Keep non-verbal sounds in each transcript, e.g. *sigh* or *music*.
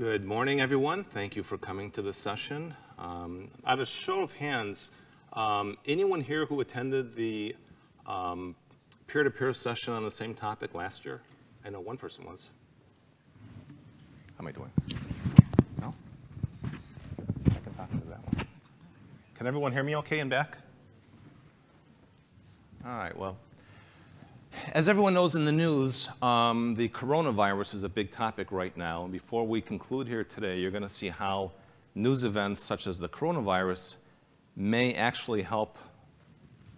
Good morning, everyone. Thank you for coming to this session. Um, out of show of hands, um, anyone here who attended the um, peer-to-peer session on the same topic last year? I know one person was. How am I doing? No? I can talk to that one. Can everyone hear me okay and back? All right, well, as everyone knows in the news, um, the coronavirus is a big topic right now. And before we conclude here today, you're going to see how news events such as the coronavirus may actually help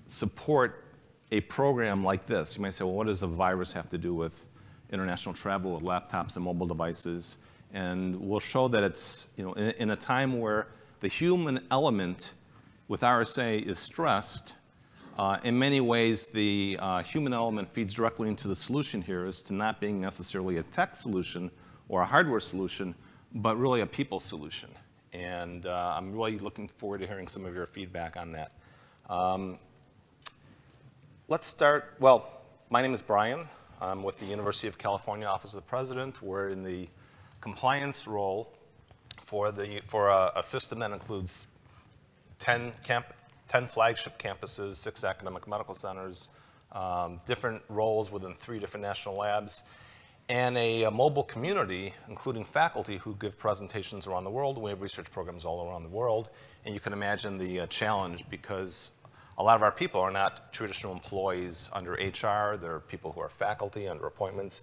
support a program like this. You might say, well, what does a virus have to do with international travel with laptops and mobile devices? And we'll show that it's, you know, in, in a time where the human element with RSA is stressed, uh, in many ways, the uh, human element feeds directly into the solution here as to not being necessarily a tech solution or a hardware solution, but really a people solution. And uh, I'm really looking forward to hearing some of your feedback on that. Um, let's start, well, my name is Brian. I'm with the University of California Office of the President. We're in the compliance role for, the, for a, a system that includes 10 camp, 10 flagship campuses, six academic medical centers, um, different roles within three different national labs, and a, a, mobile community, including faculty who give presentations around the world. We have research programs all around the world. And you can imagine the uh, challenge because a lot of our people are not traditional employees under HR. They're people who are faculty under appointments.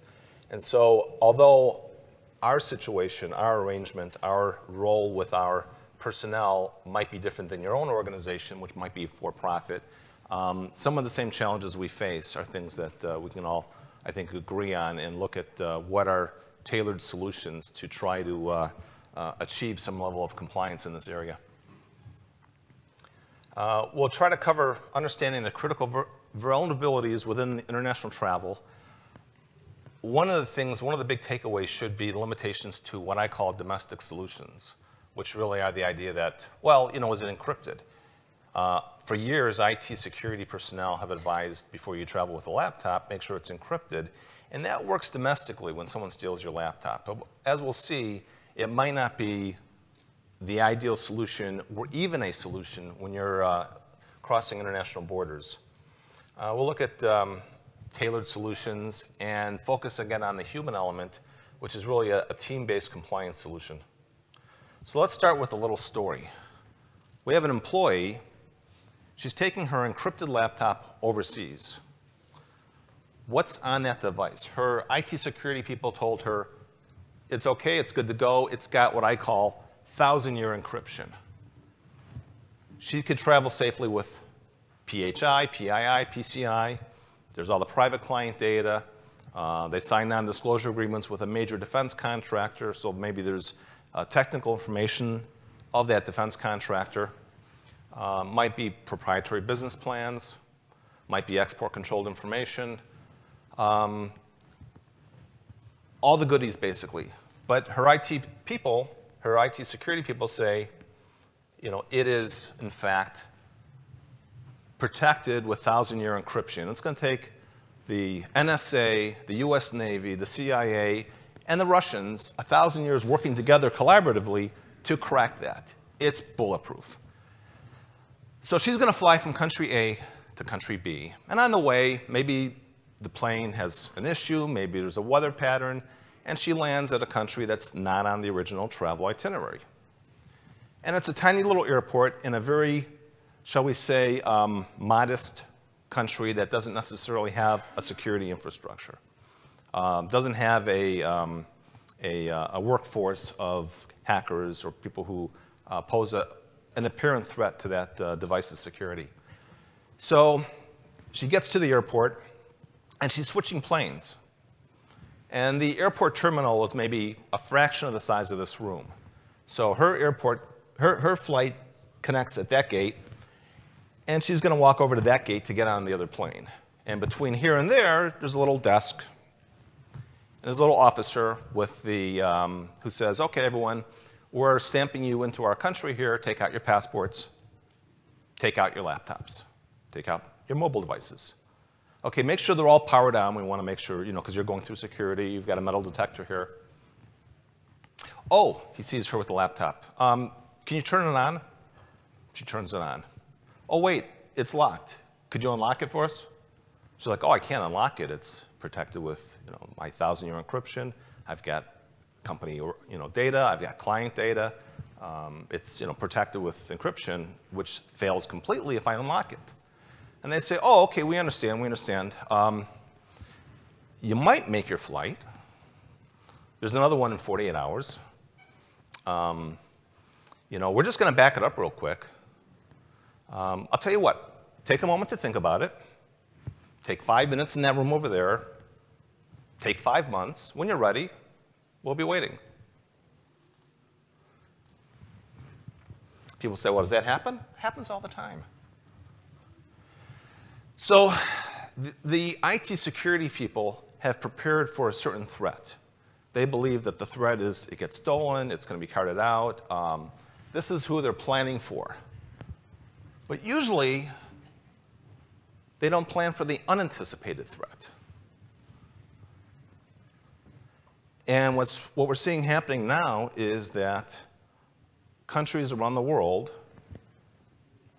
And so although our situation, our arrangement, our role with our personnel might be different than your own organization, which might be for profit. Um, some of the same challenges we face are things that uh, we can all, I think, agree on and look at uh, what are tailored solutions to try to uh, uh achieve some level of compliance in this area. Uh, we'll try to cover understanding the critical vulnerabilities within international travel. One of the things, one of the big takeaways should be limitations to what I call domestic solutions which really are the idea that, well, you know, is it encrypted? Uh, for years, IT security personnel have advised before you travel with a laptop, make sure it's encrypted. And that works domestically when someone steals your laptop. But as we'll see, it might not be the ideal solution or even a solution when you're uh, crossing international borders. Uh, we'll look at um, tailored solutions and focus again on the human element, which is really a, a team-based compliance solution. So let's start with a little story. We have an employee. She's taking her encrypted laptop overseas. What's on that device? Her IT security people told her, it's okay, it's good to go. It's got what I call thousand-year encryption. She could travel safely with PHI, PII, PCI. There's all the private client data. Uh, they signed non-disclosure agreements with a major defense contractor, so maybe there's uh, technical information of that defense contractor, uh, might be proprietary business plans, might be export controlled information, um, all the goodies basically. But her IT people, her IT security people say, you know, it is in fact protected with thousand year encryption. It's going to take the NSA, the US Navy, the CIA, and the Russians a thousand years working together collaboratively to crack that. It's bulletproof. So she's going to fly from country A to country B. And on the way, maybe the plane has an issue, maybe there's a weather pattern, and she lands at a country that's not on the original travel itinerary. And it's a tiny little airport in a very, shall we say, um, modest country that doesn't necessarily have a security infrastructure um, doesn't have a, um, a, uh, a, workforce of hackers or people who uh, pose a, an apparent threat to that uh, device's security. So she gets to the airport and she's switching planes. And the airport terminal was maybe a fraction of the size of this room. So her airport, her, her flight connects at that gate, and she's going to walk over to that gate to get on the other plane. And between here and there, there's a little desk there's a little officer with the, um, who says, okay, everyone, we're stamping you into our country here. Take out your passports. Take out your laptops. Take out your mobile devices. Okay, make sure they're all powered on. We want to make sure, you know, because you're going through security. You've got a metal detector here. Oh, he sees her with the laptop. Um, can you turn it on? She turns it on. Oh, wait, it's locked. Could you unlock it for us? She's like, oh, I can't unlock it. It's protected with you know, my thousand-year encryption. I've got company you know, data. I've got client data. Um, it's you know, protected with encryption, which fails completely if I unlock it. And they say, oh, OK, we understand. We understand. Um, you might make your flight. There's another one in 48 hours. Um, you know, we're just going to back it up real quick. Um, I'll tell you what, take a moment to think about it. Take five minutes in that room over there. Take five months. When you're ready, we'll be waiting. People say, well, does that happen? It happens all the time. So the, IT security people have prepared for a certain threat. They believe that the threat is it gets stolen, it's going to be carted out. Um, this is who they're planning for. But usually, they don't plan for the unanticipated threat. And what's, what we're seeing happening now is that countries around the world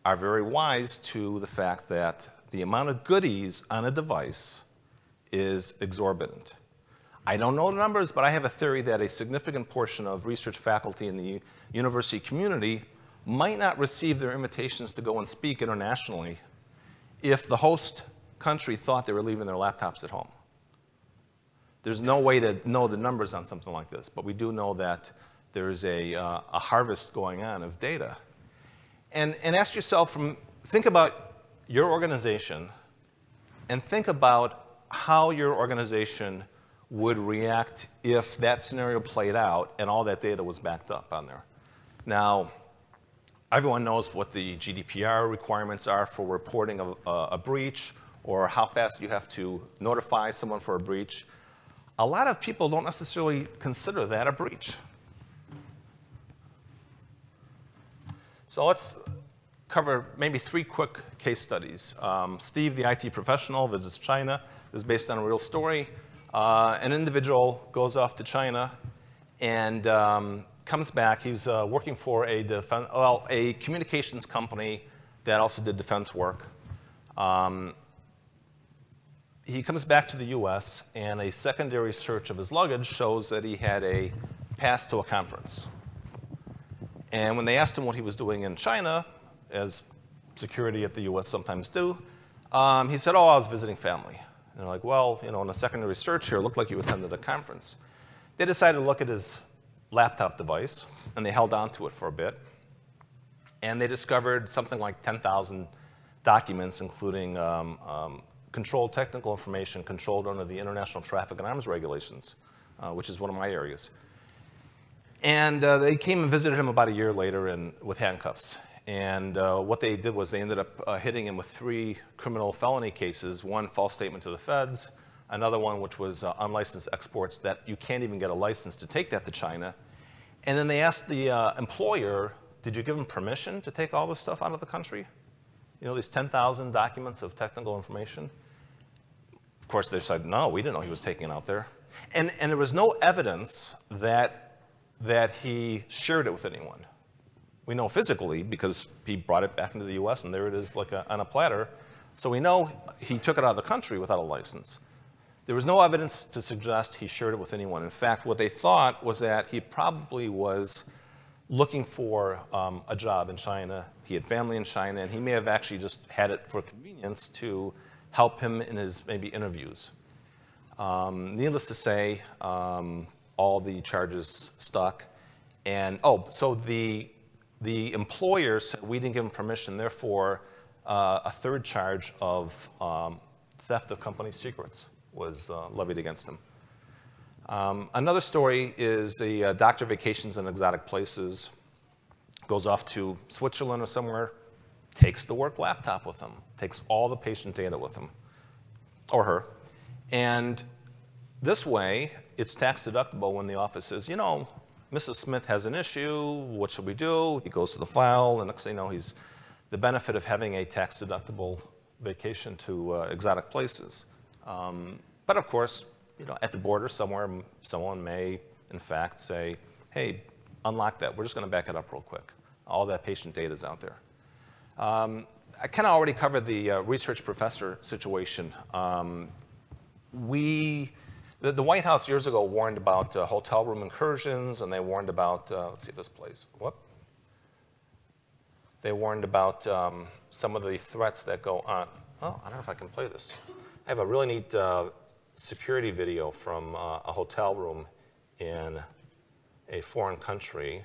are very wise to the fact that the amount of goodies on a device is exorbitant. I don't know the numbers, but I have a theory that a significant portion of research faculty in the university community might not receive their invitations to go and speak internationally if the host country thought they were leaving their laptops at home. There's no way to know the numbers on something like this, but we do know that there's a, uh, a harvest going on of data. And, and ask yourself, from, think about your organization and think about how your organization would react if that scenario played out and all that data was backed up on there. Now, everyone knows what the GDPR requirements are for reporting a, a, breach or how fast you have to notify someone for a breach. A lot of people don't necessarily consider that a breach. So let's cover maybe three quick case studies. Um, Steve, the IT professional, visits China. This is based on a real story. Uh, an individual goes off to China and um, comes back. He's uh, working for a, well, a communications company that also did defense work. Um, he comes back to the US, and a secondary search of his luggage shows that he had a pass to a conference. And when they asked him what he was doing in China, as security at the US sometimes do, um, he said, oh, I was visiting family. And they're like, well, you know, in a secondary search here, it looked like you attended a conference. They decided to look at his laptop device, and they held on to it for a bit. And they discovered something like 10,000 documents, including um, um, controlled technical information controlled under the International Traffic and Arms Regulations, uh, which is one of my areas. And uh, they came and visited him about a year later in, with handcuffs. And uh, what they did was they ended up uh, hitting him with three criminal felony cases, one false statement to the feds, another one which was uh, unlicensed exports that you can't even get a license to take that to China. And then they asked the uh, employer, did you give him permission to take all this stuff out of the country? You know, these 10,000 documents of technical information? Of course, they said, no, we didn't know he was taking it out there. And, and there was no evidence that that he shared it with anyone. We know physically because he brought it back into the US and there it is like a, on a platter. So we know he took it out of the country without a license. There was no evidence to suggest he shared it with anyone. In fact, what they thought was that he probably was looking for um, a job in China. He had family in China, and he may have actually just had it for convenience to help him in his maybe interviews. Um, needless to say, um, all the charges stuck. And, oh, so the, the employer said we didn't give him permission, therefore uh, a third charge of um, theft of company secrets was uh, levied against him. Um, another story is a uh, doctor vacations in exotic places, goes off to Switzerland or somewhere, takes the work laptop with him, takes all the patient data with him, or her, and this way, it's tax deductible when the office says, you know, Mrs. Smith has an issue, what should we do? He goes to the file, and next thing you know, he's the benefit of having a tax deductible vacation to uh, exotic places. Um, but of course, you know, at the border somewhere, someone may, in fact, say, hey, unlock that. We're just going to back it up real quick. All that patient data is out there. Um, I kind of already covered the uh, research professor situation. Um, we, the, the, White House years ago warned about uh, hotel room incursions, and they warned about, uh, let's see this plays. Whoop. They warned about um, some of the threats that go on. Oh, I don't know if I can play this. I have a really neat uh, security video from uh, a hotel room in a foreign country.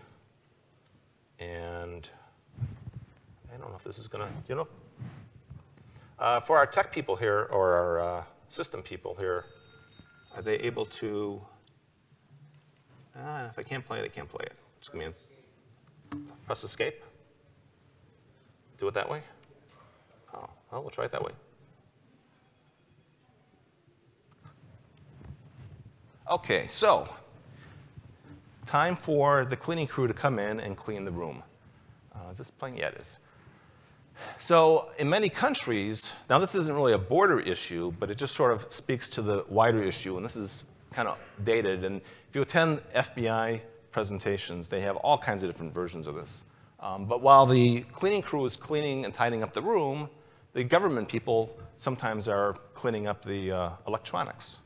And I don't know if this is going to, you know. Uh, for our tech people here, or our uh, system people here, are they able to, uh, if I can't play it, I can't play it. Just give me a, press escape. Do it that way? Oh, well, we'll try it that way. Okay, so time for the cleaning crew to come in and clean the room. Uh, is this playing? Yeah, it is. So in many countries, now this isn't really a border issue, but it just sort of speaks to the wider issue, and this is kind of dated. And if you attend FBI presentations, they have all kinds of different versions of this. Um, but while the cleaning crew is cleaning and tidying up the room, the government people sometimes are cleaning up the uh, electronics.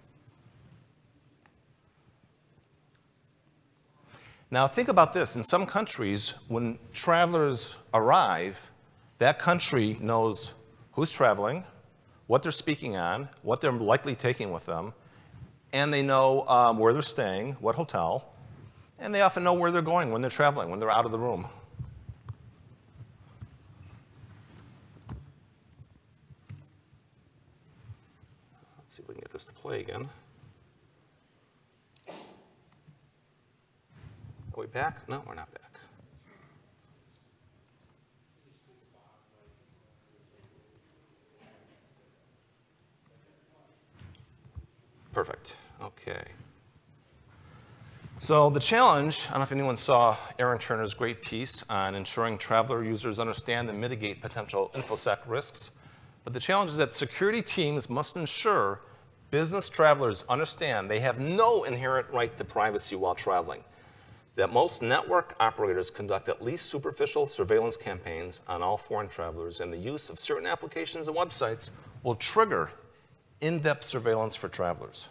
Now think about this. In some countries, when travelers arrive, that country knows who's traveling, what they're speaking on, what they're likely taking with them, and they know um, where they're staying, what hotel, and they often know where they're going when they're traveling, when they're out of the room. Let's see if we can get this to play again. Are we back? No, we're not back. Perfect. Okay. So the challenge, I don't know if anyone saw Aaron Turner's great piece on ensuring traveler users understand and mitigate potential InfoSec risks. But the challenge is that security teams must ensure business travelers understand they have no inherent right to privacy while traveling that most network operators conduct at least superficial surveillance campaigns on all foreign travelers, and the use of certain applications and websites will trigger in-depth surveillance for travelers.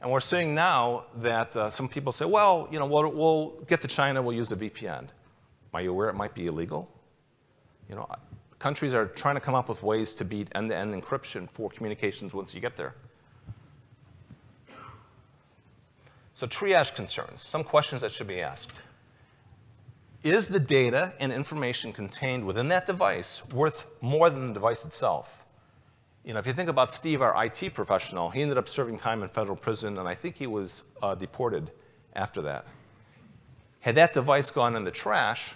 And we're seeing now that uh, some people say, well, you know, we'll, we'll, get to China, we'll use a VPN. Are you aware it might be illegal? You know, countries are trying to come up with ways to beat end-to-end -end encryption for communications once you get there. So triage concerns, some questions that should be asked. Is the data and information contained within that device worth more than the device itself? You know, if you think about Steve, our IT professional, he ended up serving time in federal prison, and I think he was uh, deported after that. Had that device gone in the trash,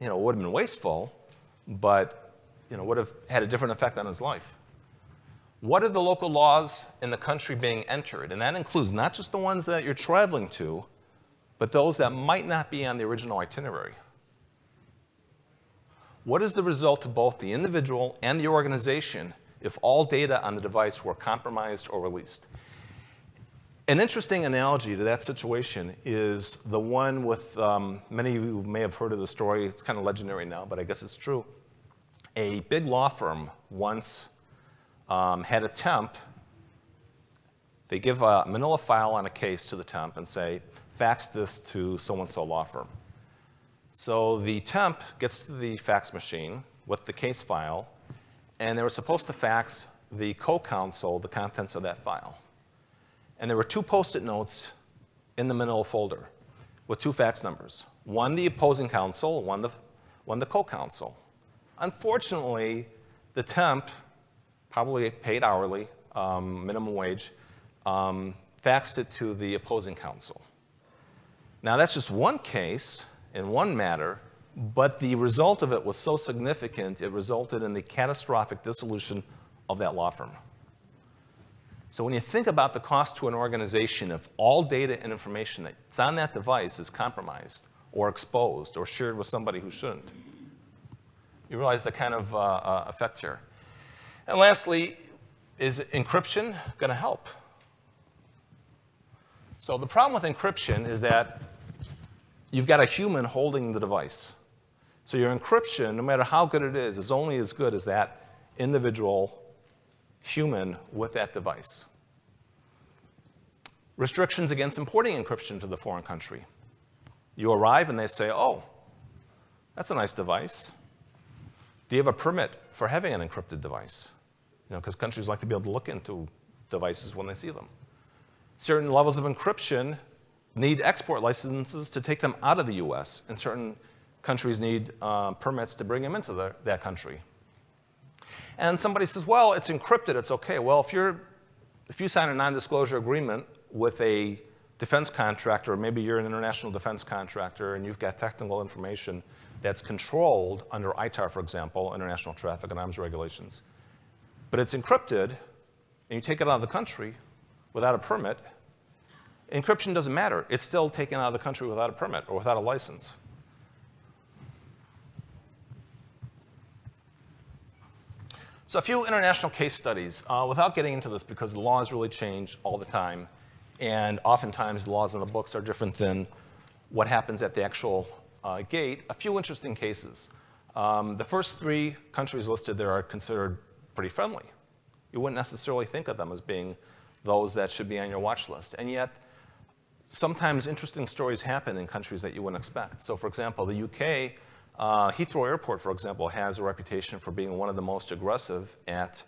you know, it would have been wasteful, but you know, would have had a different effect on his life what are the local laws in the country being entered? And that includes not just the ones that you're traveling to, but those that might not be on the original itinerary. What is the result to both the individual and the organization if all data on the device were compromised or released? An interesting analogy to that situation is the one with um, many of you may have heard of the story. It's kind of legendary now, but I guess it's true. A big law firm once um, had a temp, they give a manila file on a case to the temp and say, fax this to so-and-so law firm. So the temp gets to the fax machine with the case file, and they were supposed to fax the co-counsel the contents of that file. And there were two post-it notes in the manila folder with two fax numbers. One the opposing counsel, one the, one the co-counsel. Unfortunately, the temp probably paid hourly, um, minimum wage, um, faxed it to the opposing counsel. Now, that's just one case in one matter, but the result of it was so significant, it resulted in the catastrophic dissolution of that law firm. So when you think about the cost to an organization if all data and information that's on that device is compromised or exposed or shared with somebody who shouldn't, you realize the kind of uh, uh, effect here. And lastly, is encryption going to help? So the problem with encryption is that you've got a human holding the device. So your encryption, no matter how good it is, is only as good as that individual human with that device. Restrictions against importing encryption to the foreign country. You arrive and they say, oh, that's a nice device. Do you have a permit for having an encrypted device? You know, because countries like to be able to look into devices when they see them. Certain levels of encryption need export licenses to take them out of the US, and certain countries need uh, permits to bring them into the, that country. And somebody says, well, it's encrypted, it's okay. Well, if, you're, if you sign a non-disclosure agreement with a defense contractor, or maybe you're an international defense contractor and you've got technical information that's controlled under ITAR, for example, International Traffic and Arms Regulations, but it's encrypted, and you take it out of the country without a permit, encryption doesn't matter. It's still taken out of the country without a permit or without a license. So a few international case studies. Uh, without getting into this, because the laws really change all the time, and oftentimes the laws in the books are different than what happens at the actual uh, gate, a few interesting cases. Um, the first three countries listed there are considered pretty friendly. You wouldn't necessarily think of them as being those that should be on your watch list. And yet, sometimes interesting stories happen in countries that you wouldn't expect. So for example, the UK uh, Heathrow Airport, for example, has a reputation for being one of the most aggressive at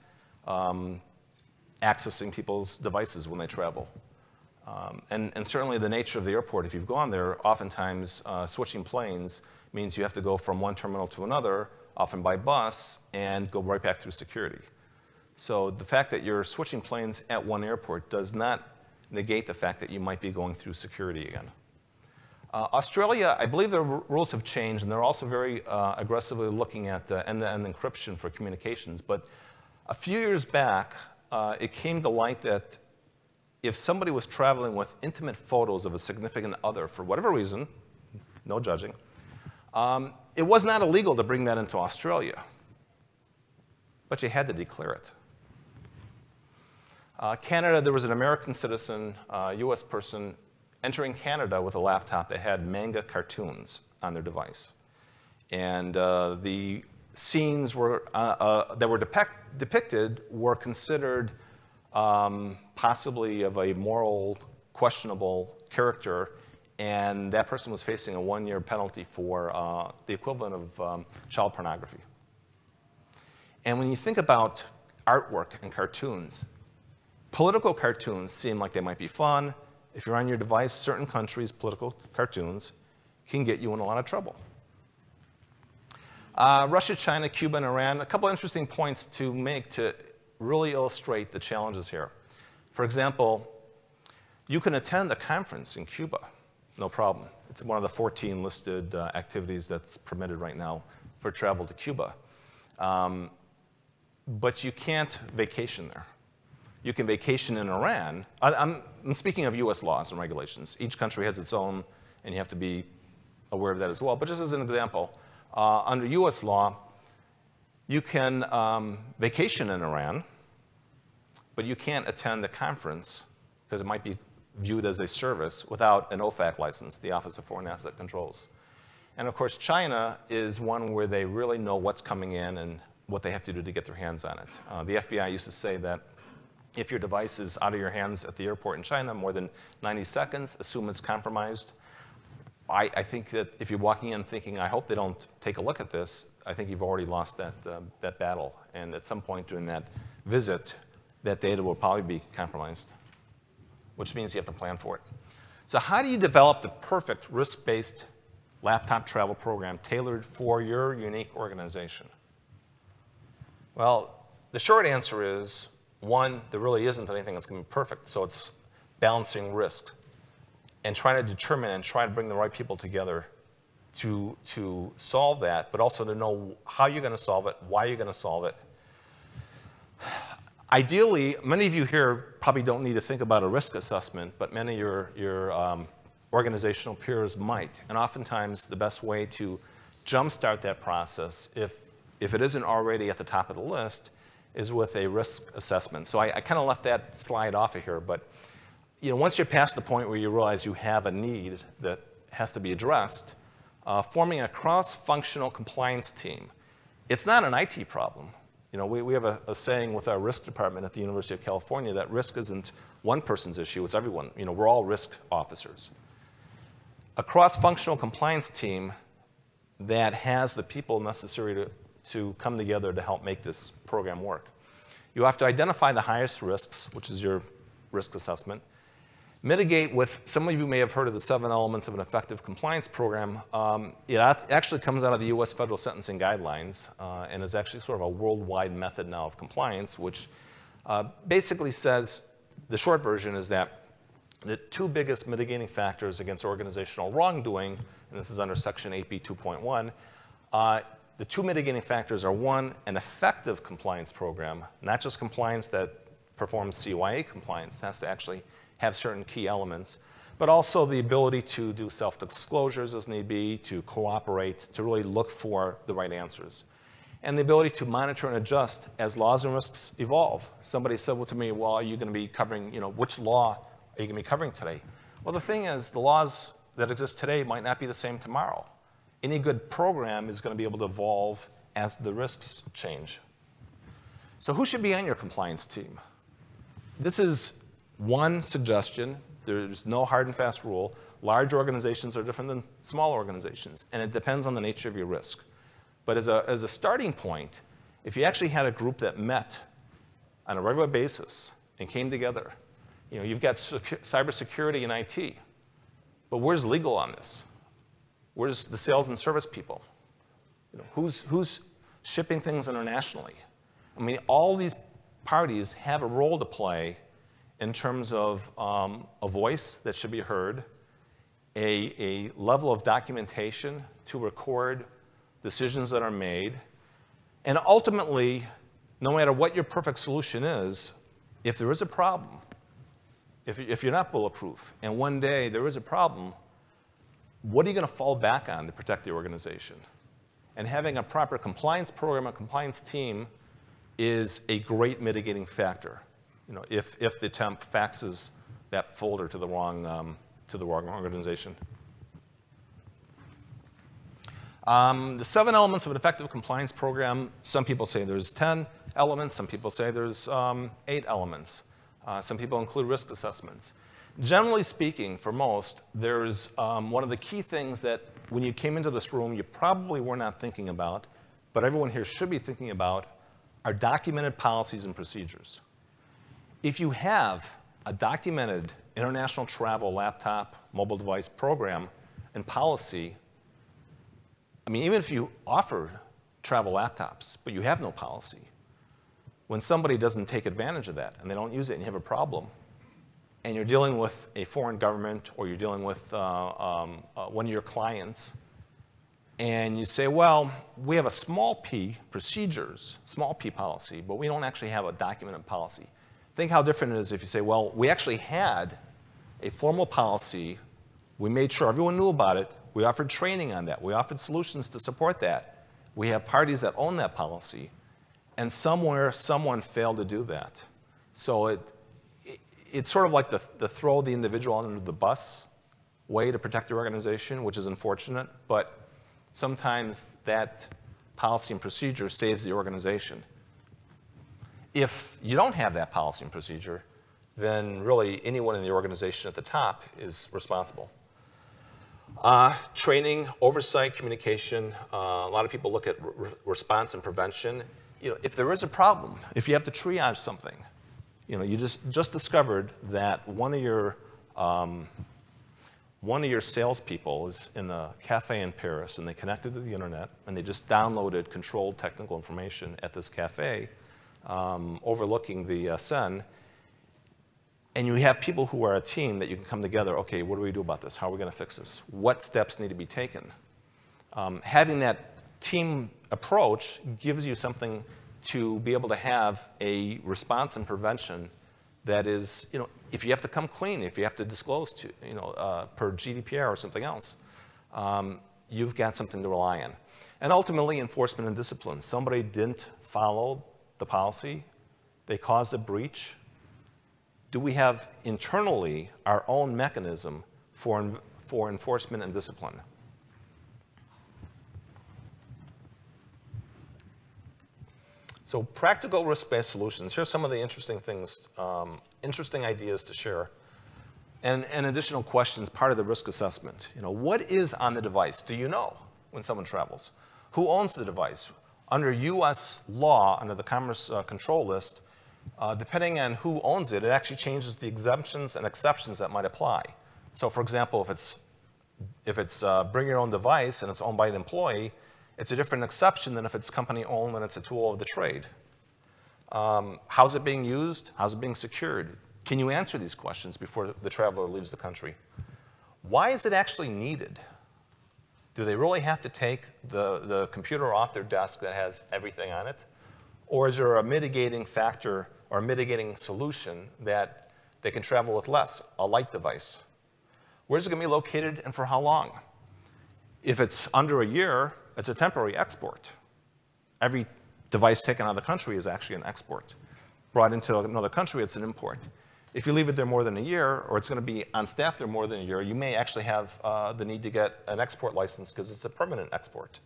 um, accessing people's devices when they travel. Um, and, and, certainly the nature of the airport, if you've gone there, oftentimes uh, switching planes means you have to go from one terminal to another, often by bus, and go right back through security. So the fact that you're switching planes at one airport does not negate the fact that you might be going through security again. Uh, Australia, I believe the rules have changed, and they're also very uh, aggressively looking at uh, end-to-end encryption for communications. But a few years back, uh, it came to light that if somebody was traveling with intimate photos of a significant other for whatever reason, no judging, um, it was not illegal to bring that into Australia. But you had to declare it. Uh, Canada, there was an American citizen, US uh, person, entering Canada with a laptop that had manga cartoons on their device. And uh, the scenes were, uh, uh, that were depict depicted were considered um, possibly of a moral questionable character, and that person was facing a one-year penalty for uh, the equivalent of um, child pornography. And when you think about artwork and cartoons, political cartoons seem like they might be fun, if you're on your device, certain countries' political cartoons can get you in a lot of trouble. Uh, Russia, China, Cuba, and Iran, a couple of interesting points to make to really illustrate the challenges here. For example, you can attend a conference in Cuba, no problem. It's one of the 14 listed uh, activities that's permitted right now for travel to Cuba. Um, but you can't vacation there you can vacation in Iran. I, am speaking of US laws and regulations. Each country has its own, and you have to be aware of that as well. But just as an example, uh, under US law, you can um, vacation in Iran, but you can't attend the conference because it might be viewed as a service without an OFAC license, the Office of Foreign Asset Controls. And of course, China is one where they really know what's coming in and what they have to do to get their hands on it. Uh, the FBI used to say that if your device is out of your hands at the airport in China more than 90 seconds, assume it's compromised. I, I, think that if you're walking in thinking, I hope they don't take a look at this, I think you've already lost that, uh, that battle. And at some point during that visit, that data will probably be compromised, which means you have to plan for it. So how do you develop the perfect risk-based laptop travel program tailored for your unique organization? Well, the short answer is one, there really isn't anything that's going to be perfect, so it's balancing risk and trying to determine and try to bring the right people together to, to solve that, but also to know how you're going to solve it, why you're going to solve it. Ideally, many of you here probably don't need to think about a risk assessment, but many of your, your um, organizational peers might. And oftentimes, the best way to jumpstart that process, if, if it isn't already at the top of the list, is with a risk assessment. So I, I kind of left that slide off of here, but you know, once you're past the point where you realize you have a need that has to be addressed, uh, forming a cross-functional compliance team. It's not an IT problem. You know, we, we have a, a, saying with our risk department at the University of California that risk isn't one person's issue, it's everyone. You know, we're all risk officers. A cross-functional compliance team that has the people necessary to, to come together to help make this program work. You have to identify the highest risks, which is your risk assessment, mitigate with, some of you may have heard of the seven elements of an effective compliance program. Um, it actually comes out of the US federal sentencing guidelines uh, and is actually sort of a worldwide method now of compliance, which uh, basically says, the short version is that the two biggest mitigating factors against organizational wrongdoing, and this is under section 8b 2.1, uh, the two mitigating factors are one, an effective compliance program, not just compliance that performs CYA compliance, has to actually have certain key elements, but also the ability to do self-disclosures as need be, to cooperate, to really look for the right answers. And the ability to monitor and adjust as laws and risks evolve. Somebody said to me, well, are you going to be covering, you know, which law are you going to be covering today? Well, the thing is, the laws that exist today might not be the same tomorrow. Any good program is going to be able to evolve as the risks change. So who should be on your compliance team? This is one suggestion. There's no hard and fast rule. Large organizations are different than small organizations, and it depends on the nature of your risk. But as a, as a starting point, if you actually had a group that met on a regular basis and came together, you know, you've got cybersecurity and IT, but where's legal on this? Where's the sales and service people? You know, who's, who's shipping things internationally? I mean, all these parties have a role to play in terms of um, a voice that should be heard, a, a level of documentation to record decisions that are made, and ultimately, no matter what your perfect solution is, if there is a problem, if, if you're not bulletproof, and one day there is a problem, what are you going to fall back on to protect the organization? And having a proper compliance program, a compliance team, is a great mitigating factor you know, if, if the temp faxes that folder to the wrong, um, to the wrong organization. Um, the seven elements of an effective compliance program, some people say there's 10 elements, some people say there's um, eight elements. Uh, some people include risk assessments. Generally speaking, for most, there's um, one of the key things that when you came into this room, you probably were not thinking about, but everyone here should be thinking about, are documented policies and procedures. If you have a documented international travel laptop mobile device program and policy, I mean, even if you offer travel laptops, but you have no policy, when somebody doesn't take advantage of that and they don't use it and you have a problem, and you're dealing with a foreign government or you're dealing with uh, um, uh, one of your clients, and you say, well, we have a small p procedures, small p policy, but we don't actually have a documented policy. Think how different it is if you say, well, we actually had a formal policy. We made sure everyone knew about it. We offered training on that. We offered solutions to support that. We have parties that own that policy. And somewhere, someone failed to do that. So it, it it's sort of like the, the throw the individual under the bus way to protect the organization, which is unfortunate. But sometimes that policy and procedure saves the organization. If you don't have that policy and procedure, then really anyone in the organization at the top is responsible. Uh, training, oversight, communication. Uh, a lot of people look at re response and prevention. You know, if there is a problem, if you have to triage something, you know, you just just discovered that one of your um, one of your salespeople is in a cafe in Paris, and they connected to the internet, and they just downloaded controlled technical information at this cafe, um, overlooking the uh, Seine, and you have people who are a team that you can come together, okay, what do we do about this? How are we going to fix this? What steps need to be taken? Um, having that team approach gives you something to be able to have a response and prevention that is, you know, if you have to come clean, if you have to disclose to, you know, uh, per GDPR or something else, um, you've got something to rely on. And ultimately, enforcement and discipline. Somebody didn't follow the policy, they caused a breach. Do we have internally our own mechanism for, for enforcement and discipline. So practical risk-based solutions. Here's some of the interesting things, um, interesting ideas to share. And, and additional questions, part of the risk assessment. You know, what is on the device? Do you know when someone travels? Who owns the device? Under US law, under the Commerce uh, Control List, uh, depending on who owns it, it actually changes the exemptions and exceptions that might apply. So for example, if it's, if it's uh, bring your own device and it's owned by an employee, it's a different exception than if it's company owned and it's a tool of the trade. Um, how's it being used? How's it being secured? Can you answer these questions before the traveler leaves the country? Why is it actually needed? Do they really have to take the, the computer off their desk that has everything on it? Or is there a mitigating factor or mitigating solution that they can travel with less, a light device? Where's it going to be located and for how long? If it's under a year, it's a temporary export. Every device taken out of the country is actually an export. Brought into another country, it's an import. If you leave it there more than a year, or it's going to be on staff there more than a year, you may actually have uh, the need to get an export license because it's a permanent export.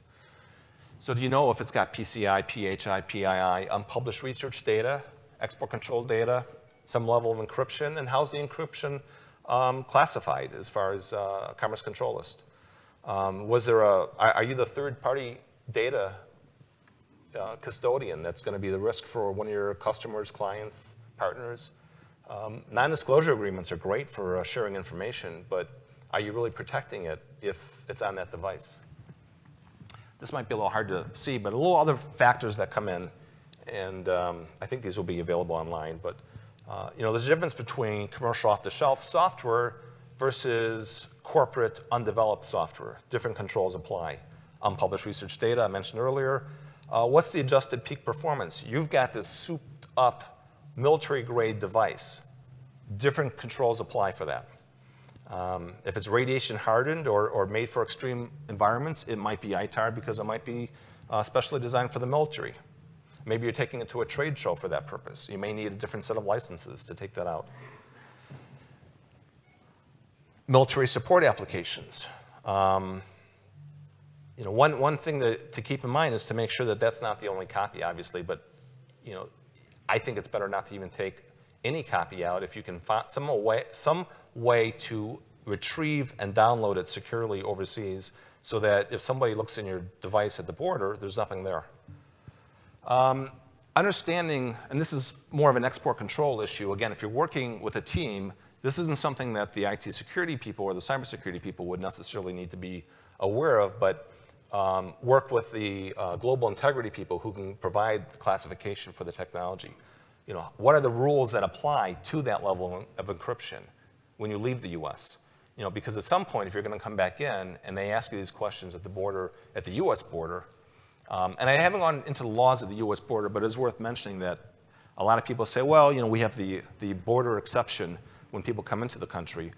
So do you know if it's got PCI, PHI, PII, unpublished research data, export control data, some level of encryption, and how's the encryption um, classified as far as uh, Commerce Control List? Um, was there a, are you the third party data uh, custodian that's going to be the risk for one of your customers, clients, partners? Um, non-disclosure agreements are great for uh, sharing information, but are you really protecting it if it's on that device? This might be a little hard to see, but a little other factors that come in, and um, I think these will be available online, but uh, you know, there's a difference between commercial off-the-shelf software versus corporate undeveloped software. Different controls apply. Unpublished research data I mentioned earlier. Uh, what's the adjusted peak performance? You've got this souped up military grade device. Different controls apply for that. Um, if it's radiation hardened or, or, made for extreme environments, it might be ITAR because it might be uh, specially designed for the military. Maybe you're taking it to a trade show for that purpose. You may need a different set of licenses to take that out military support applications. Um, you know, one, one thing to, to keep in mind is to make sure that that's not the only copy, obviously, but you know, I think it's better not to even take any copy out if you can find some way, some way to retrieve and download it securely overseas so that if somebody looks in your device at the border, there's nothing there. Um, understanding, and this is more of an export control issue, again, if you're working with a team, this isn't something that the IT security people or the cybersecurity people would necessarily need to be aware of, but um, work with the uh, global integrity people who can provide classification for the technology. You know, what are the rules that apply to that level of encryption when you leave the US? You know, because at some point, if you're going to come back in and they ask you these questions at the border, at the US border, um, and I haven't gone into the laws of the US border, but it's worth mentioning that a lot of people say, well, you know, we have the, the border exception when people come into the country.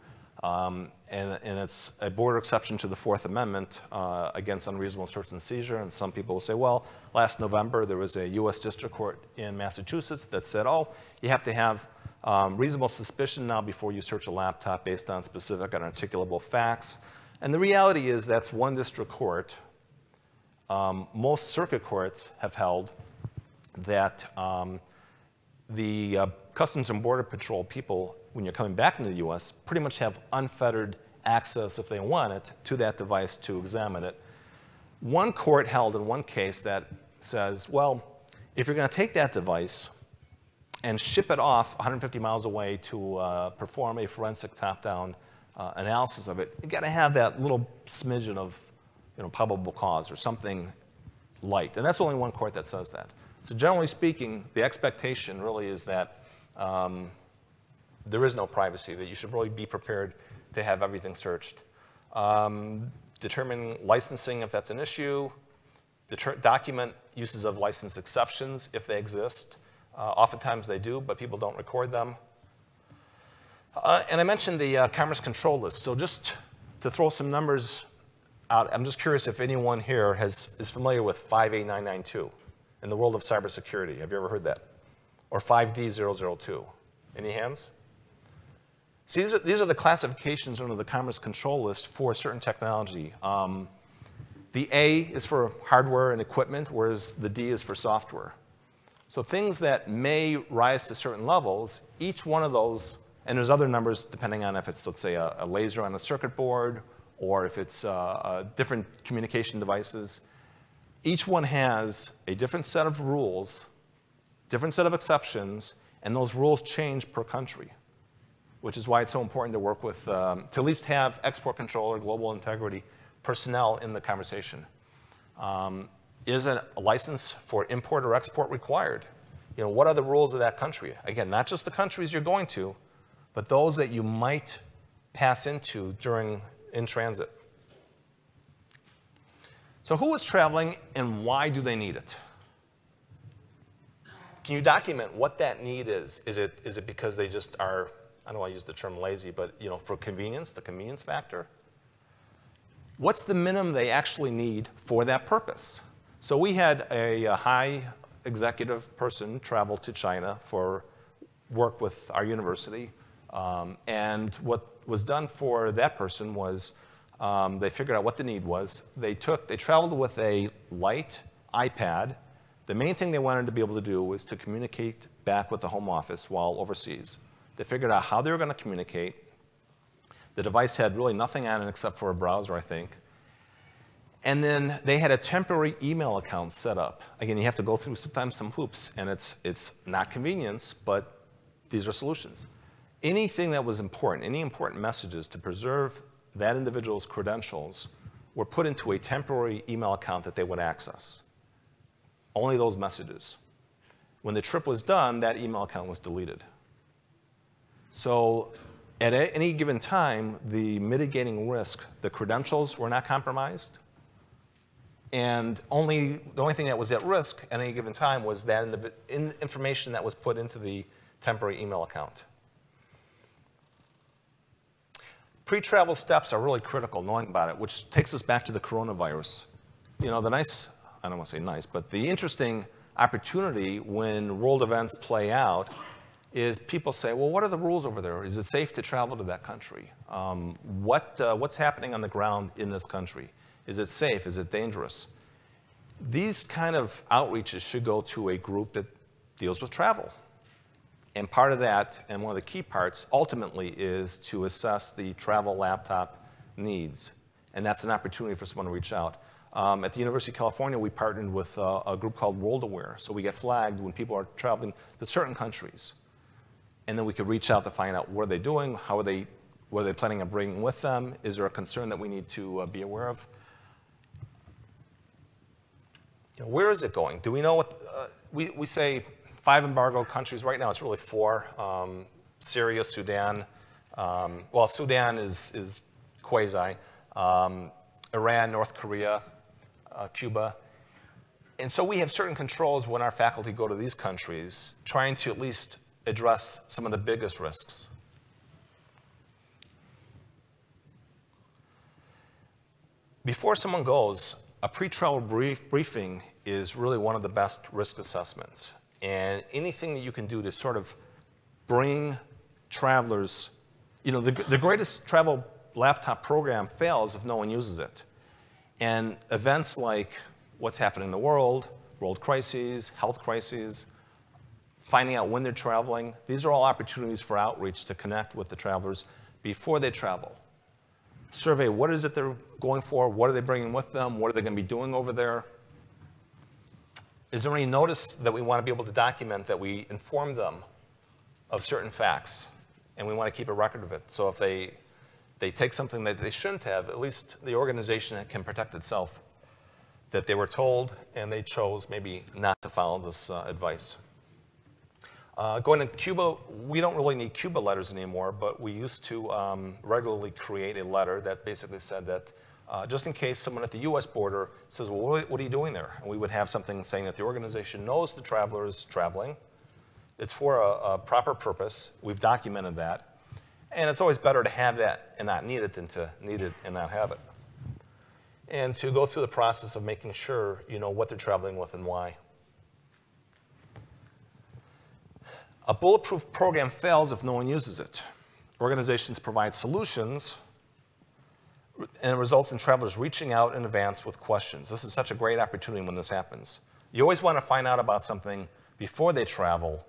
Um, and, and, it's a border exception to the Fourth Amendment uh, against unreasonable search and seizure. And some people will say, well, last November there was a U.S. District Court in Massachusetts that said, oh, you have to have um, reasonable suspicion now before you search a laptop based on specific and articulable facts. And the reality is that's one district court. Um, most circuit courts have held that um, the uh, Customs and Border Patrol people when you're coming back into the US, pretty much have unfettered access, if they want it, to that device to examine it. One court held in one case that says, well, if you're going to take that device and ship it off 150 miles away to uh, perform a forensic top-down uh, analysis of it, you got to have that little smidgen of you know, probable cause or something light. And that's only one court that says that. So generally speaking, the expectation really is that um, there is no privacy, that you should really be prepared to have everything searched. Um, determine licensing if that's an issue. Deter document uses of license exceptions if they exist. Uh, oftentimes they do, but people don't record them. Uh, and I mentioned the uh, Commerce Control List. So just to throw some numbers out, I'm just curious if anyone here has, is familiar with 5A992 in the world of cybersecurity. Have you ever heard that? Or 5D002? Any hands? See, these are, these are the classifications under the Commerce Control List for certain technology. Um, the A is for hardware and equipment, whereas the D is for software. So things that may rise to certain levels, each one of those, and there's other numbers depending on if it's, let's say, a, a laser on a circuit board or if it's uh, different communication devices. Each one has a different set of rules, different set of exceptions, and those rules change per country which is why it's so important to work with, um, to at least have export control or global integrity personnel in the conversation. Um, is a, license for import or export required? You know, what are the rules of that country? Again, not just the countries you're going to, but those that you might pass into during in transit. So who is traveling and why do they need it? Can you document what that need is? Is it, is it because they just are I don't want to use the term lazy, but you know, for convenience, the convenience factor. What's the minimum they actually need for that purpose? So we had a, a high executive person travel to China for work with our university. Um, and what was done for that person was um, they figured out what the need was. They took, they traveled with a light iPad. The main thing they wanted to be able to do was to communicate back with the home office while overseas. They figured out how they were going to communicate. The device had really nothing on it except for a browser, I think. And then they had a temporary email account set up. Again, you have to go through sometimes some hoops, and it's, it's not convenience, but these are solutions. Anything that was important, any important messages to preserve that individual's credentials were put into a temporary email account that they would access. Only those messages. When the trip was done, that email account was deleted. So at any given time, the mitigating risk, the credentials were not compromised. And only, the only thing that was at risk at any given time was that in the in information that was put into the temporary email account. Pre-travel steps are really critical, knowing about it, which takes us back to the coronavirus. You know, the nice, I don't want to say nice, but the interesting opportunity when world events play out is people say, well, what are the rules over there? Is it safe to travel to that country? Um, what, uh, what's happening on the ground in this country? Is it safe? Is it dangerous? These kind of outreaches should go to a group that deals with travel. And part of that, and one of the key parts, ultimately, is to assess the travel laptop needs. And that's an opportunity for someone to reach out. Um, at the University of California, we partnered with uh, a group called WorldAware. So we get flagged when people are traveling to certain countries and then we could reach out to find out what are they doing, how are they, what are they planning on bringing with them, is there a concern that we need to uh, be aware of? You know, where is it going? Do we know what, uh, we, we say five embargo countries, right now it's really four, um, Syria, Sudan, um, well, Sudan is, is quasi, um, Iran, North Korea, uh, Cuba. And so we have certain controls when our faculty go to these countries, trying to at least address some of the biggest risks. Before someone goes, a pre-travel brief, briefing is really one of the best risk assessments. And anything that you can do to sort of bring travelers, you know, the, the greatest travel laptop program fails if no one uses it. And events like what's happening in the world, world crises, health crises, finding out when they're traveling. These are all opportunities for outreach to connect with the travelers before they travel. Survey what is it they're going for, what are they bringing with them, what are they going to be doing over there. Is there any notice that we want to be able to document that we inform them of certain facts and we want to keep a record of it? So if they, they take something that they shouldn't have, at least the organization can protect itself that they were told and they chose maybe not to follow this uh, advice. Uh, going to Cuba, we don't really need Cuba letters anymore, but we used to um, regularly create a letter that basically said that uh, just in case someone at the US border says, well, what, are you doing there? And we would have something saying that the organization knows the traveler is traveling. It's for a, a proper purpose. We've documented that. And it's always better to have that and not need it than to need it and not have it. And to go through the process of making sure you know what they're traveling with and why. A bulletproof program fails if no one uses it. organizations provide solutions and it results in travelers reaching out in advance with questions. This is such a great opportunity when this happens. You always want to find out about something before they travel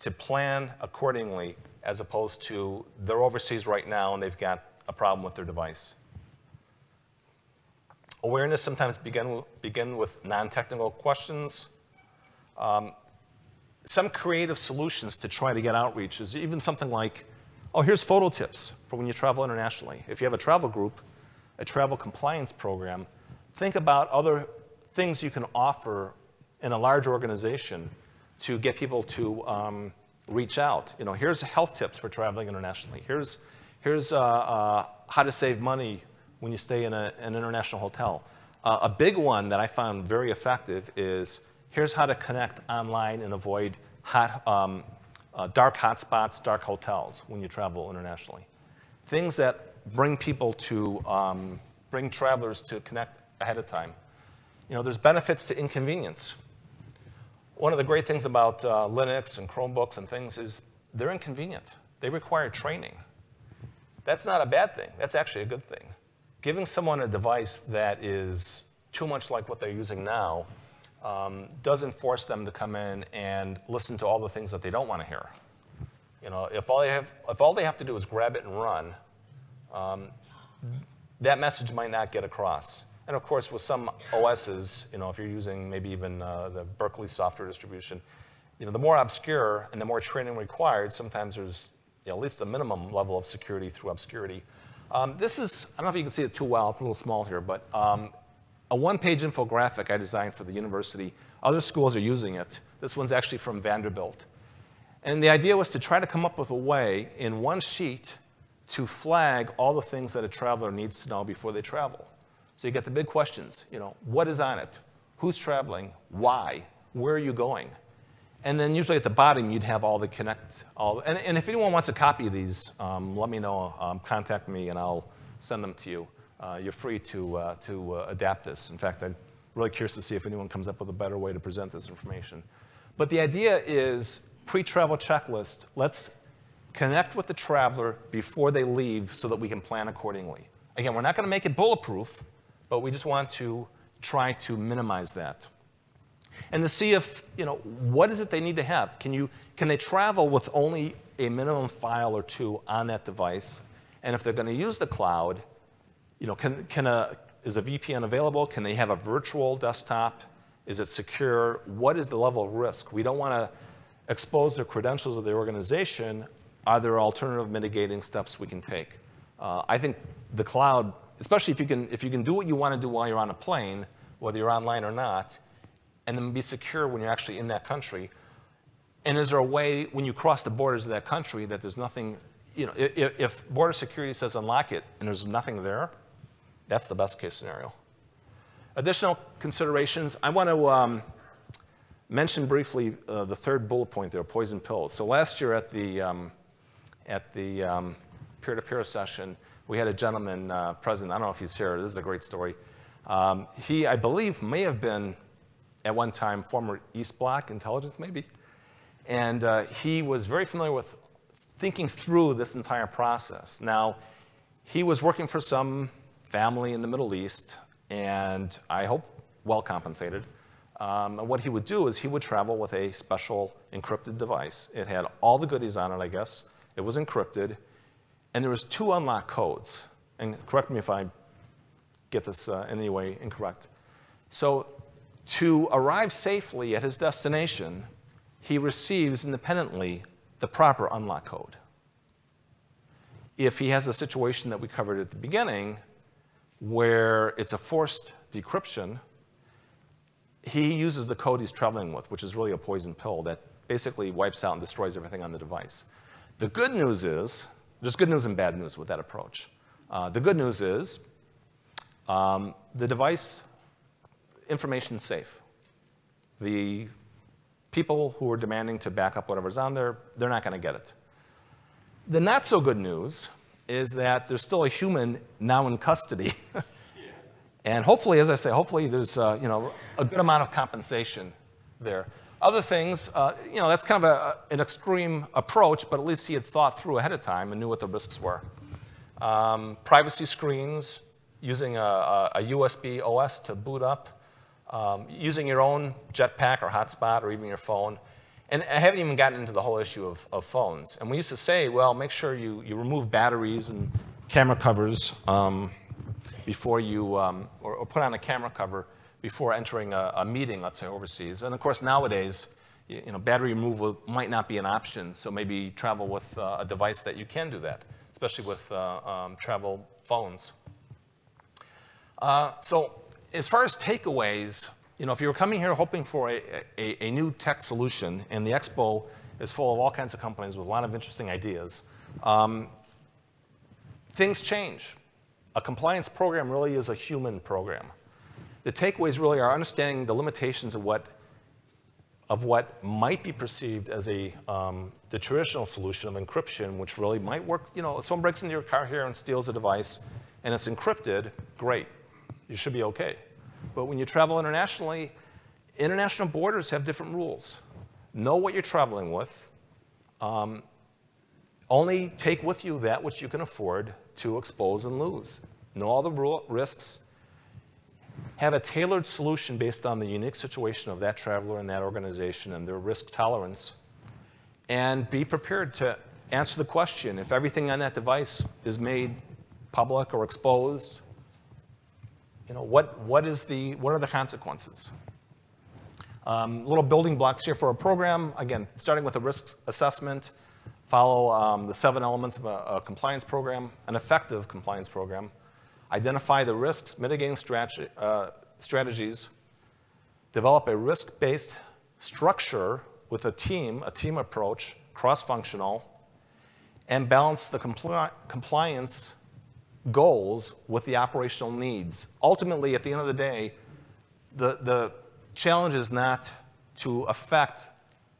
to plan accordingly as opposed to they're overseas right now and they've got a problem with their device. Awareness sometimes begin, begin with non-technical questions. Um, some creative solutions to try to get outreach is even something like, oh, here's photo tips for when you travel internationally. If you have a travel group, a travel compliance program, think about other things you can offer in a large organization to get people to um, reach out. You know, here's health tips for traveling internationally. Here's, here's uh, uh, how to save money when you stay in a, an international hotel. Uh, a big one that I found very effective is here's how to connect online and avoid hot, um, uh, dark hotspots, dark hotels when you travel internationally. Things that bring people to, um, bring travelers to connect ahead of time. You know, there's benefits to inconvenience. One of the great things about uh, Linux and Chromebooks and things is they're inconvenient. They require training. That's not a bad thing. That's actually a good thing. Giving someone a device that is too much like what they're using now um, doesn't force them to come in and listen to all the things that they don't want to hear. You know, if all they have, if all they have to do is grab it and run, um, that message might not get across. And of course, with some OSs, you know, if you're using maybe even uh, the Berkeley software distribution, you know, the more obscure and the more training required, sometimes there's you know, at least a minimum level of security through obscurity. Um, this is, I don't know if you can see it too well, it's a little small here, but um, a one-page infographic I designed for the university. Other schools are using it. This one's actually from Vanderbilt. And the idea was to try to come up with a way in one sheet to flag all the things that a traveler needs to know before they travel. So you get the big questions, you know, what is on it? Who's traveling? Why? Where are you going? And then usually at the bottom, you'd have all the connect, all, and, and if anyone wants a copy of these, um, let me know, um, contact me and I'll send them to you. Uh, you're free to, uh, to uh, adapt this. In fact, I'm really curious to see if anyone comes up with a better way to present this information. But the idea is pre-travel checklist. Let's connect with the traveler before they leave so that we can plan accordingly. Again, we're not going to make it bulletproof, but we just want to try to minimize that. And to see if, you know, what is it they need to have? Can, you, can they travel with only a minimum file or two on that device? And if they're going to use the cloud, you know, can, can a, is a VPN available? Can they have a virtual desktop? Is it secure? What is the level of risk? We don't want to expose the credentials of the organization are there alternative mitigating steps we can take? Uh, I think the cloud, especially if you, can, if you can do what you want to do while you're on a plane, whether you're online or not, and then be secure when you're actually in that country. And is there a way when you cross the borders of that country that there's nothing, you know, if, if border security says unlock it and there's nothing there, that's the best case scenario. Additional considerations, I want to um, mention briefly uh, the third bullet point there, poison pills. So last year at the um, at the um, peer-to-peer session, we had a gentleman uh, present. I don't know if he's here. This is a great story. Um, he, I believe, may have been at one time former East Bloc intelligence, maybe. And uh, he was very familiar with thinking through this entire process. Now, he was working for some family in the Middle East, and I hope well compensated. Um, and what he would do is he would travel with a special encrypted device. It had all the goodies on it, I guess, it was encrypted, and there was two unlock codes. And correct me if I get this uh, in any way incorrect. So to arrive safely at his destination, he receives independently the proper unlock code. If he has a situation that we covered at the beginning, where it's a forced decryption, he uses the code he's traveling with, which is really a poison pill that basically wipes out and destroys everything on the device. The good news is, there's good news and bad news with that approach. Uh, the good news is um, the device information safe. The people who are demanding to back up whatever's on there, they're not going to get it. The not so good news is that there's still a human now in custody. *laughs* and hopefully, as I say, hopefully there's uh, you know, a good amount of compensation there. Other things, uh, you know, that's kind of a, an extreme approach, but at least he had thought through ahead of time and knew what the risks were. Um, privacy screens, using a, a, USB OS to boot up, um, using your own jetpack or hotspot or even your phone. And I haven't even gotten into the whole issue of, of phones. And we used to say, well, make sure you, you remove batteries and camera covers um, before you, um, or, or, put on a camera cover before entering a, a, meeting, let's say overseas. And of course, nowadays, you, you, know, battery removal might not be an option. So maybe travel with uh, a device that you can do that, especially with uh, um, travel phones. Uh, so as far as takeaways, you know, if you were coming here hoping for a, a, a, new tech solution, and the expo is full of all kinds of companies with a lot of interesting ideas, um, things change. A compliance program really is a human program. The takeaways really are understanding the limitations of what, of what might be perceived as a, um, the traditional solution of encryption, which really might work. You know, if someone breaks into your car here and steals a device, and it's encrypted, great. You should be okay. But when you travel internationally, international borders have different rules. Know what you're traveling with. Um, only take with you that which you can afford to expose and lose. Know all the risks. Have a tailored solution based on the unique situation of that traveler and that organization and their risk tolerance. And be prepared to answer the question if everything on that device is made public or exposed you know, what, what, is the, what are the consequences? Um, little building blocks here for a program. Again, starting with a risk assessment, follow um, the seven elements of a, a, compliance program, an effective compliance program, identify the risks, mitigating uh, strategies, develop a risk-based structure with a team, a team approach, cross-functional, and balance the compli compliance goals with the operational needs. Ultimately, at the end of the day, the, the challenge is not to affect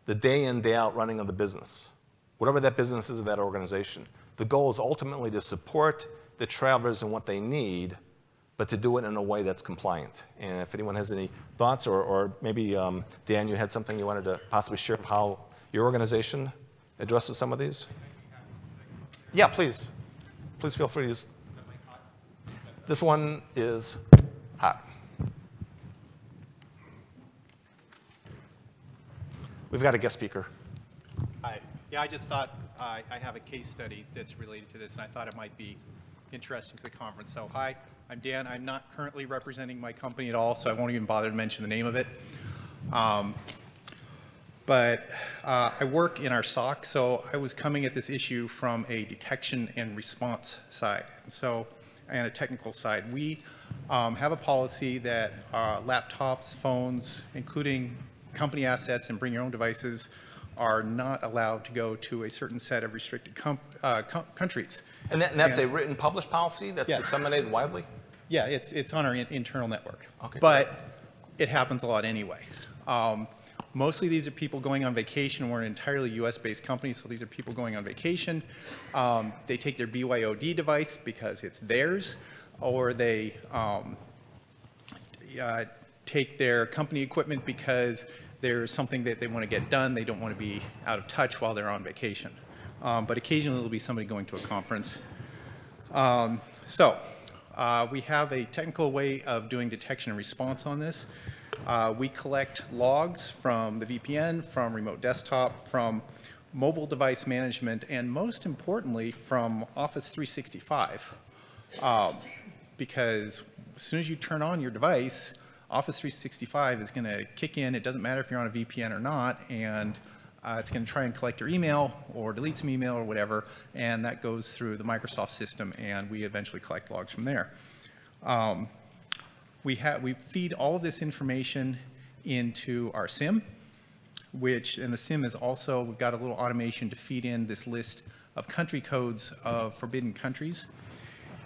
the day in, day out running of the business, whatever that business is of that organization. The goal is ultimately to support the travelers and what they need, but to do it in a way that's compliant. And if anyone has any thoughts, or, or maybe um, Dan, you had something you wanted to possibly share of how your organization addresses some of these? Yeah, please. Please feel free to this one is hot. We've got a guest speaker. Hi. Yeah, I just thought uh, I have a case study that's related to this, and I thought it might be interesting to the conference. So, hi, I'm Dan. I'm not currently representing my company at all, so I won't even bother to mention the name of it. Um, but uh, I work in our SOC, so I was coming at this issue from a detection and response side. And so and a technical side. We um, have a policy that uh, laptops, phones, including company assets and bring your own devices are not allowed to go to a certain set of restricted uh, countries. And, that, and that's and, a written published policy that's disseminated widely? Yeah, it's, it's on our in internal network. Okay, but great. it happens a lot anyway. Um, Mostly these are people going on vacation. We're an entirely US-based company, so these are people going on vacation. Um, they take their BYOD device because it's theirs, or they um, uh, take their company equipment because there's something that they want to get done. They don't want to be out of touch while they're on vacation. Um, but occasionally there'll be somebody going to a conference. Um, so uh, we have a technical way of doing detection and response on this. Uh, we collect logs from the VPN, from remote desktop, from mobile device management, and most importantly, from Office 365. Um, because as soon as you turn on your device, Office 365 is going to kick in. It doesn't matter if you're on a VPN or not, and uh, it's going to try and collect your email or delete some email or whatever, and that goes through the Microsoft system, and we eventually collect logs from there. Um, we, have, we feed all of this information into our SIEM, which, and the SIEM is also, we've got a little automation to feed in this list of country codes of forbidden countries.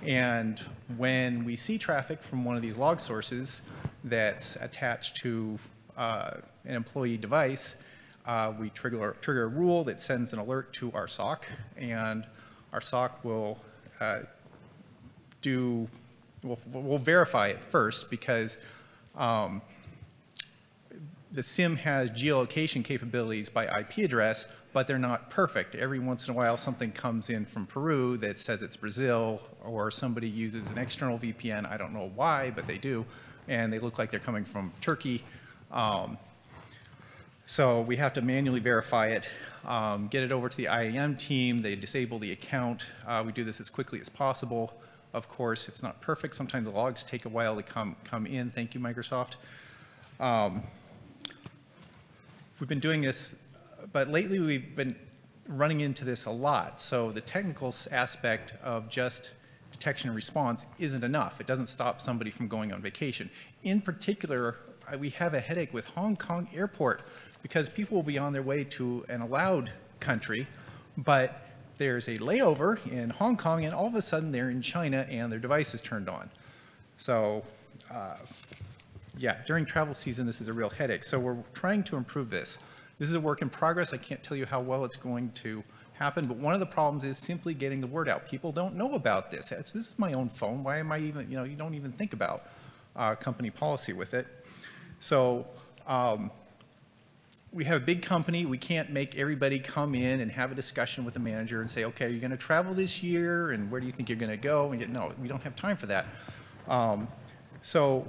And when we see traffic from one of these log sources that's attached to uh, an employee device, uh, we trigger, trigger a rule that sends an alert to our SOC, and our SOC will uh, do we'll, we'll verify it first because um, the SIEM has geolocation capabilities by IP address, but they're not perfect. Every once in a while, something comes in from Peru that says it's Brazil, or somebody uses an external VPN. I don't know why, but they do, and they look like they're coming from Turkey. Um, so we have to manually verify it, um, get it over to the IAM team. They disable the account. Uh, we do this as quickly as possible. Of course, it's not perfect. Sometimes the logs take a while to come come in. Thank you, Microsoft. Um, we've been doing this, but lately we've been running into this a lot. So the technical aspect of just detection and response isn't enough. It doesn't stop somebody from going on vacation. In particular, we have a headache with Hong Kong Airport because people will be on their way to an allowed country, but there's a layover in Hong Kong, and all of a sudden they're in China and their device is turned on. So, uh, yeah, during travel season, this is a real headache. So we're trying to improve this. This is a work in progress. I can't tell you how well it's going to happen, but one of the problems is simply getting the word out. People don't know about this. It's, this is my own phone. Why am I even, you know, you don't even think about uh, company policy with it. So um, we have a big company. We can't make everybody come in and have a discussion with the manager and say, okay, are you're going to travel this year, and where do you think you're going to go? And yet, no, we don't have time for that. Um, so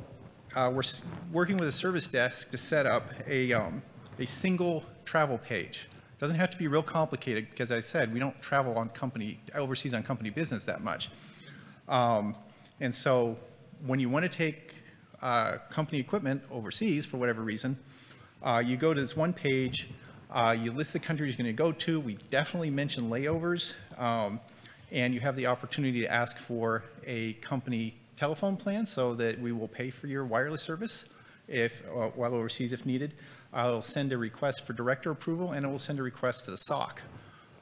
uh, we're working with a service desk to set up a, um, a single travel page. It doesn't have to be real complicated because, as I said, we don't travel on company, overseas on company business that much. Um, and so when you want to take uh, company equipment overseas for whatever reason, uh, you go to this one page, uh, you list the countries you're going to go to. We definitely mention layovers, um, and you have the opportunity to ask for a company telephone plan so that we will pay for your wireless service if uh, while overseas if needed. I'll send a request for director approval, and it will send a request to the SOC.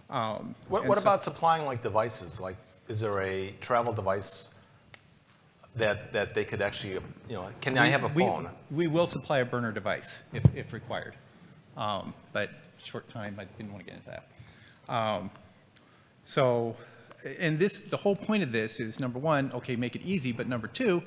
Um, what, what so, about supplying like devices? Like, is there a travel device that, that they could actually, you know, can I have a we- phone? We will supply a burner device if, if required. Um, But short time, I didn't want to get into that. Um, So, and this, the whole point of this is, number one, okay, make it easy, but number two,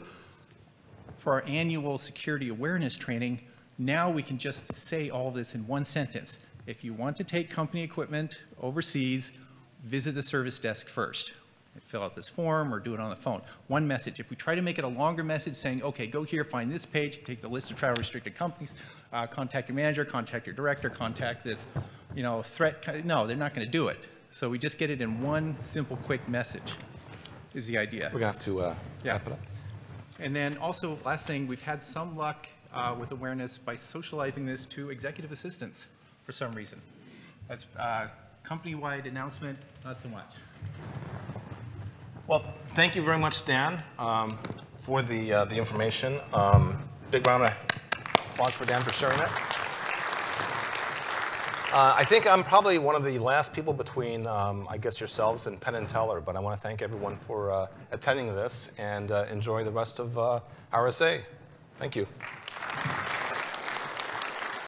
for our annual security awareness training, now we can just say all this in one sentence. If you want to take company equipment overseas, visit the service desk first fill out this form or do it on the phone. One message. If we try to make it a longer message saying, okay, go here, find this page, take the list of travel restricted companies, uh, contact your manager, contact your director, contact this, you know, threat. No, they're not going to do it. So we just get it in one simple, quick message is the idea. We're going to have to uh, yeah. wrap it up. And then also, last thing, we've had some luck uh, with awareness by socializing this to executive assistants for some reason. That's uh, company-wide announcement, not so much. Well, thank you very much, Dan, um, for the, uh, the information. Um, big round of applause for Dan for sharing that. Uh, I think I'm probably one of the last people between, um, I guess, yourselves and Penn and Teller, but I want to thank everyone for uh, attending this and uh, enjoy the rest of uh, RSA. Thank you.